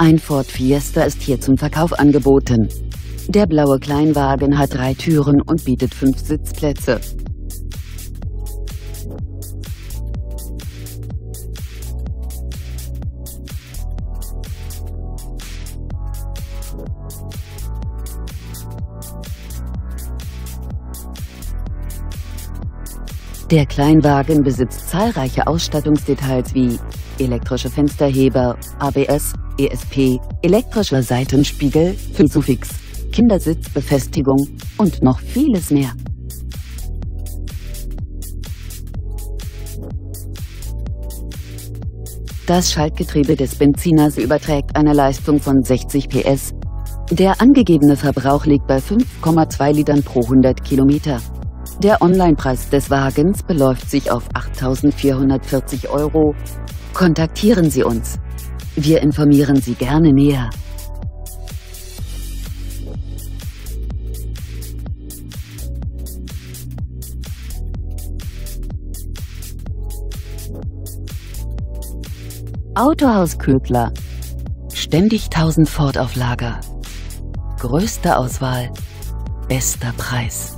Ein Ford Fiesta ist hier zum Verkauf angeboten. Der blaue Kleinwagen hat drei Türen und bietet fünf Sitzplätze. Der Kleinwagen besitzt zahlreiche Ausstattungsdetails wie elektrische Fensterheber, ABS, ESP, elektrischer Seitenspiegel, Isofix, Kindersitzbefestigung und noch vieles mehr. Das Schaltgetriebe des Benziners überträgt eine Leistung von 60 PS. Der angegebene Verbrauch liegt bei 5,2 Litern pro 100 Kilometer. Der Onlinepreis des Wagens beläuft sich auf 8.440 Euro. Kontaktieren Sie uns. Wir informieren Sie gerne näher. Autohaus Köbler. Ständig 1000 Ford auf Lager. Größte Auswahl. Bester Preis.